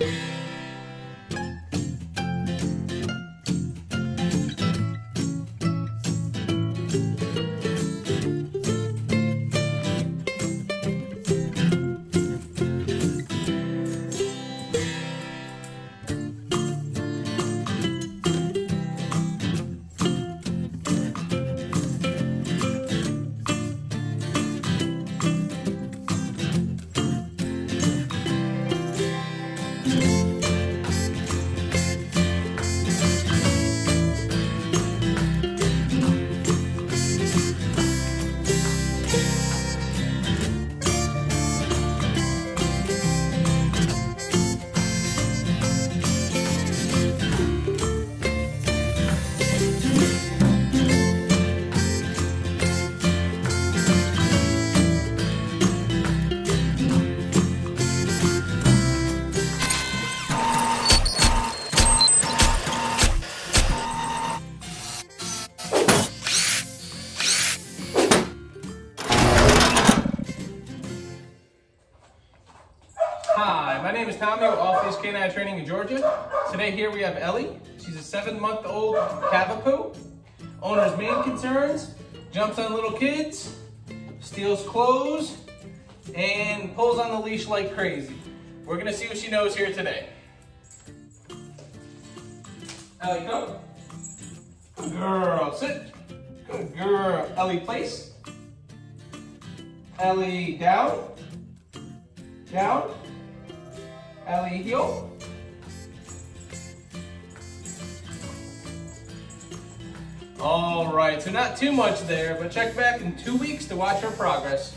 嗯。Name is Tommy with Off Leash Canine Training in Georgia. Today here we have Ellie. She's a seven month old Cavapoo. Owner's main concerns, jumps on little kids, steals clothes, and pulls on the leash like crazy. We're gonna see what she knows here today. Ellie, go. Good girl, sit. Good girl. Ellie, place. Ellie, down. Down. All right, so not too much there, but check back in two weeks to watch her progress.